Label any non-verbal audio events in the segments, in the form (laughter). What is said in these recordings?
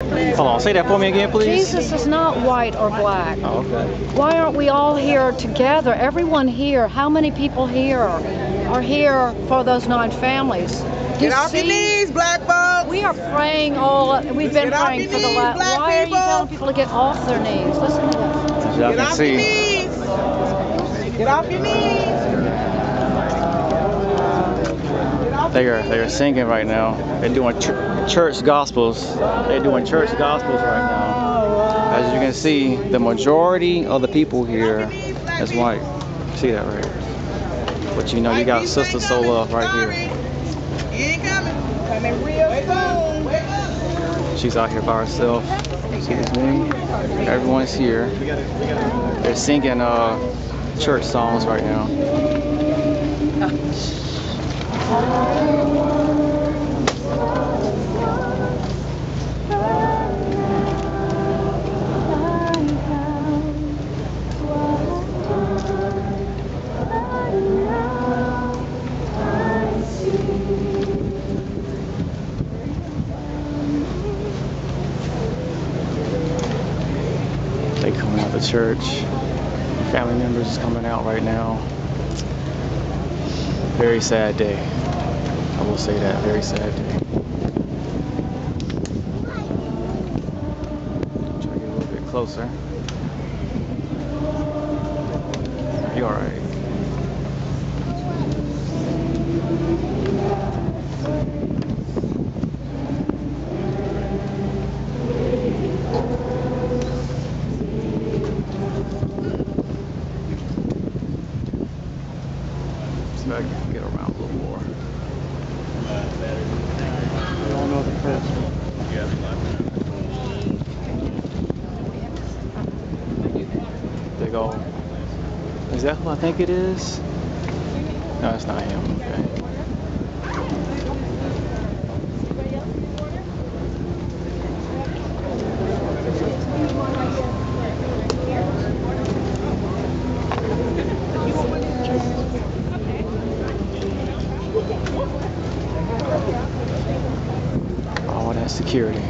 Hold on, say that for me again, please. Jesus is not white or black. Oh, okay. Why aren't we all here together? Everyone here, how many people here are here for those nine families? You Get off your knees, black folks. We are praying all, we've been Get praying your for the knees, last, black why are you telling people to get off their knees? Listen to this. As y'all Get can off your see, knees. Get off your knees. They are they are singing right now. They're doing ch- church gospels. They're doing church gospels right now. As you can see, the majority of the people here is white. See that right. But you know, you got Sister Solove right here. She's out here by herself. Everyone's here. They're singing uh, church songs right now. They coming out the church. Family members is coming out right now. Very sad day. I will say that. Very sad day. Try to get a little bit closer. You alright? See if I can get around a little more. I don't know the person. They go. Is that who I think it is? No, it's not him. Okay. All that security.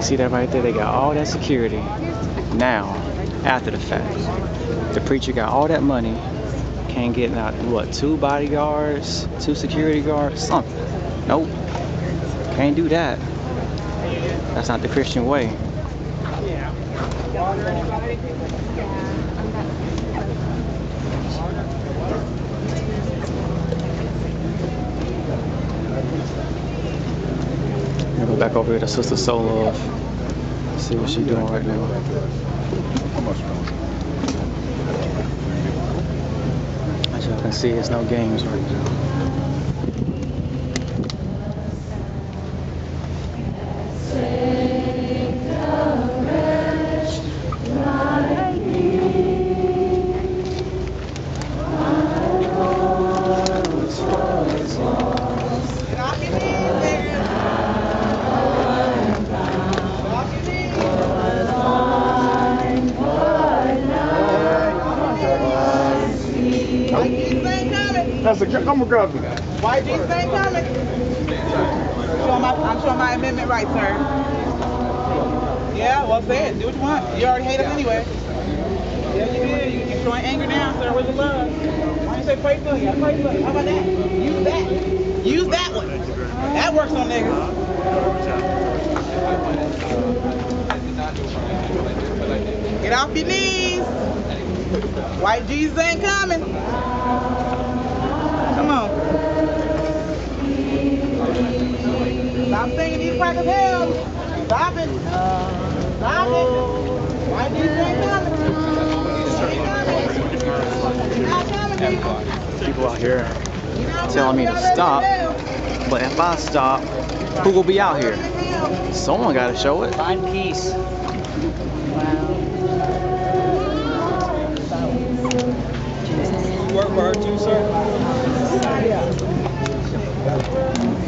See that right there? They got all that security. Now, after the fact, the preacher got all that money, can't get out what two bodyguards, two security guards, something. Nope, can't do that. That's not the Christian way. I'm gonna go back over here to Sister Solove. See what she's doing right now. As y'all can see, it's no games right now. That's a come across me. White Jesus ain't coming. Show my, I'm showing my amendment right, sir. Yeah, well, say it. Do what you want. You already hate us anyway. Yeah, you did. You, you're showing anger now, sir. Where's the love? Why don't you say pray for you? I pray for you. How about that? Use that. Use that one. That works on niggas. Get off your knees. White Jesus ain't coming. Stop singing these crack of hell. Stop it. Stop it. White Jesus ain't coming. Ain't coming. Not coming, people. People out here telling me to stop, but if I stop, who will be out here? Someone got to show it. Find peace. Wow. Work for her too, sir?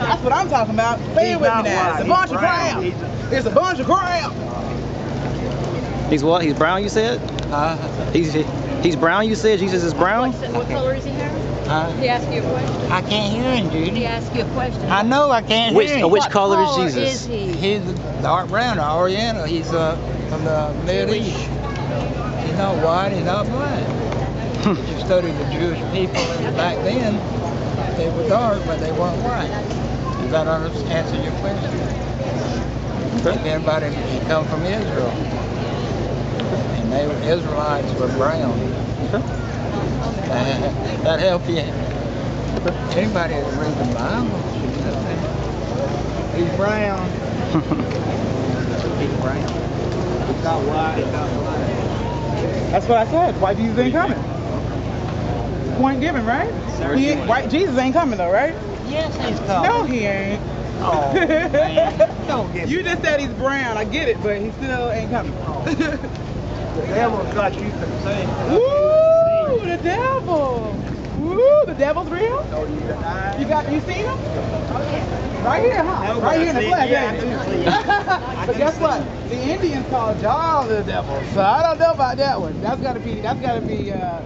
That's what I'm talking about. Stay with me now. It's a bunch he's of brown. crap. He's It's a bunch of crap. He's what? He's brown, you said? Huh? He's he's brown, you said? Jesus is brown? What, what color is he hair? Huh? Did he ask you a question? I can't hear him, Did Judy. he ask you a question? I know I can't Which, hear uh, him. which What color is Jesus? is he? He's dark brown, Oriental. He's uh, from the Middle East. He's not white, he's not black. if you study the Jewish people and back then, they were dark, but they weren't white. Does that answer your question? If anybody that come from Israel, and they were Israelites were brown. That, (laughs) that help you. Anybody that read the Bible should know that. He's brown. He's brown. He's not white. He's not black. That's what I said. White Jesus ain't coming. Point given, right? He white Jesus ain't coming though, right? Yes, he's coming. No, he ain't. Oh, (laughs) man. Don't get You just said he's brown. I get it, but he still ain't coming. (laughs) The devil got you concerned. Woo! The devil. Woo! The devil's real. You got you seen him? Right here, huh? No, right here in the I see- flesh. yeah, I ain't do it? see it. (laughs) but guess what? The Indians call John the devil, so I don't know about that one. That's gotta be. That's gotta be. Uh,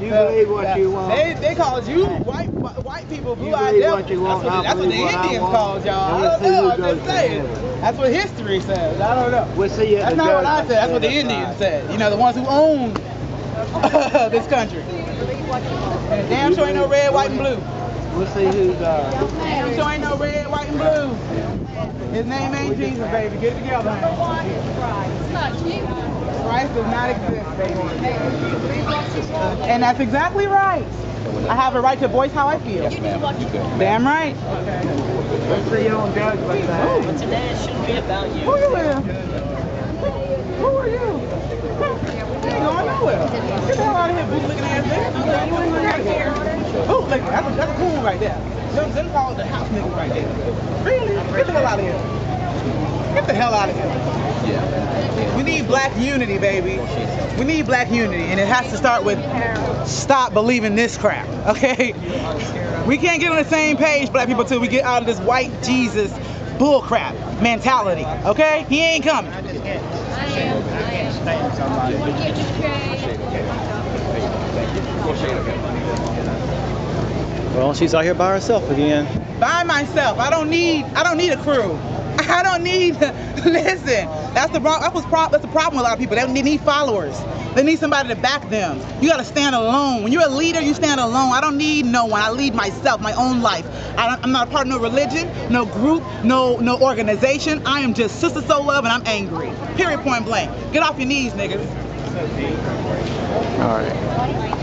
You believe what you want. They they called you white white people blue You eyed believe devil. what you want, that's what, I that's what the what Indians want. called y'all. I we'll don't know. I'm just saying. That's what history says. I don't know. We'll see you That's not what I judgment said. That's what the Indians God. said. You know, the ones who own (laughs) this country. And damn sure ain't no red, white, and blue. We'll see who's uh. Damn sure ain't no red, white, and blue. His name ain't Jesus, baby. Get it together, honey. It's not you. Christ does not exist, baby. And that's exactly right. I have a right to voice how I feel. You need what you want. Damn right. We'll see you on judgment day. Today it shouldn't be about you. Who you with? Who are you? You ain't going nowhere. Get the hell out of here, bootlicking ass nigga. You ain't gonna get here. Bootlicking. That's, that's cool right there. Them, them call the house niggas right there. Really? Get the hell out of here. Get the hell out of here. We need black unity, baby. We need black unity, and it has to start with stop believing this crap, (laughs) okay? We can't get on the same page, black people, till we get out of this white Jesus bullcrap mentality, okay? He ain't coming. I am. I am. You want to get your Well, she's out here by herself again. By myself. I don't need. I don't need a crew. I don't need. (laughs) Listen, that's the pro- that was pro- that's the problem with a lot of people. They, they need followers. They need somebody to back them. You gotta stand alone. When you're a leader, you stand alone. I don't need no one. I lead myself, my own life. I I'm not a part of no religion, no group, no no organization. I am just sister Solove, and I'm angry. Period. Point blank. Get off your knees, niggas. All right.